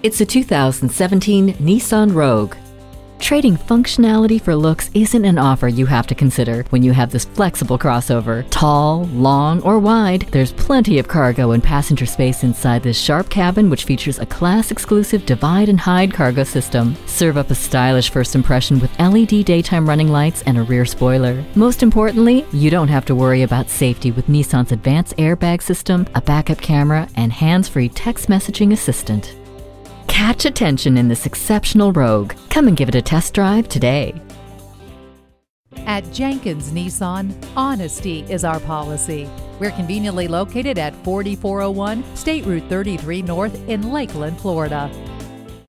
It's a 2017 Nissan Rogue. Trading functionality for looks isn't an offer you have to consider when you have this flexible crossover. Tall, long, or wide, there's plenty of cargo and passenger space inside this sharp cabin which features a class-exclusive divide and hide cargo system. Serve up a stylish first impression with LED daytime running lights and a rear spoiler. Most importantly, you don't have to worry about safety with Nissan's advanced airbag system, a backup camera, and hands-free text messaging assistant. Catch attention in this exceptional Rogue. Come and give it a test drive today. At Jenkins Nissan, honesty is our policy. We're conveniently located at 4401 State Route 33 North in Lakeland, Florida.